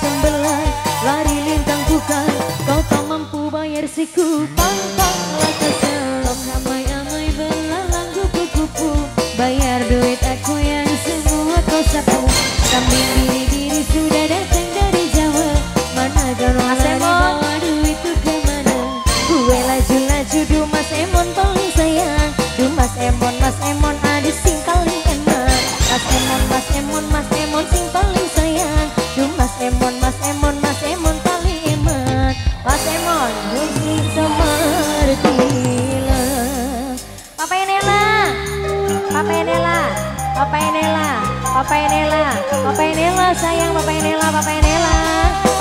tembelan Lari lintang bukan Kau tak mampu bayar siku. Pang pang lah kesel ramai amai belalang kupu. Kupu Bayar duit aku yang semua kau sapu. Kami diri diri sendiri Papa Enela, Papa Enela, Papa Enela sayang Papa Enela, Papa Enela,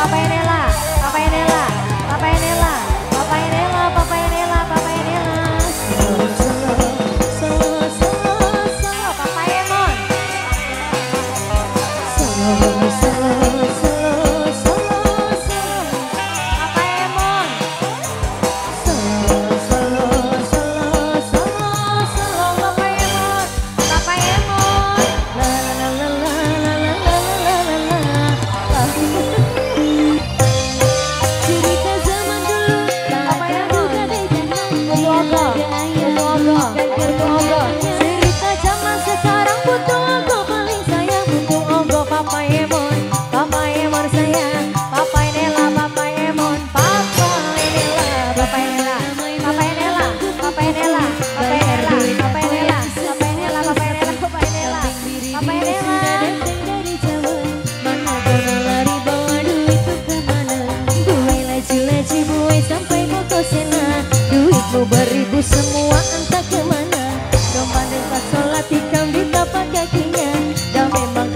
Papa Enela, Papa Enela, Papa Enela, Papa Enela, Papa Enela, Papa Enela. So so so Papa Emon. So so umaga, umaga, umaga.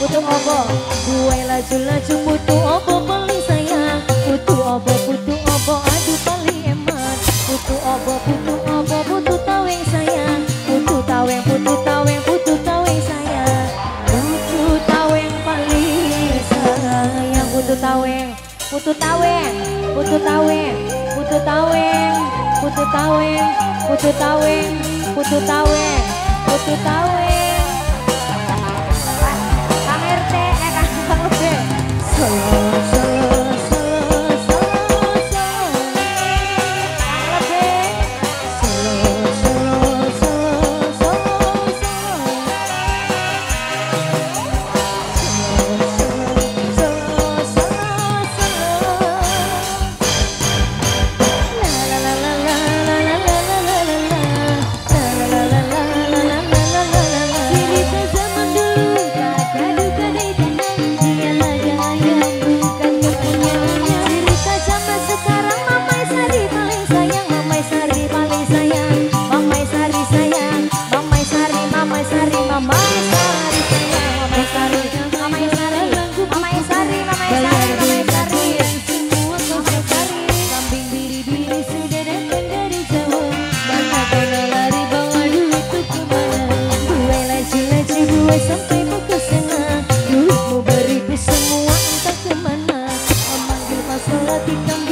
Butuh obo Gue laju-laju butuh obo paling sayang? Butuh obo butuh obo aduh paling emas. Butuh obo butuh obo butuh taweng sayang. Butuh taweng butuh taweng butuh taweng sayang. Butuh taweng paling sayang. Butuh taweng butuh taweng butuh taweng butuh taweng butuh taweng butuh taweng butuh taweng butuh taweng Ada tikam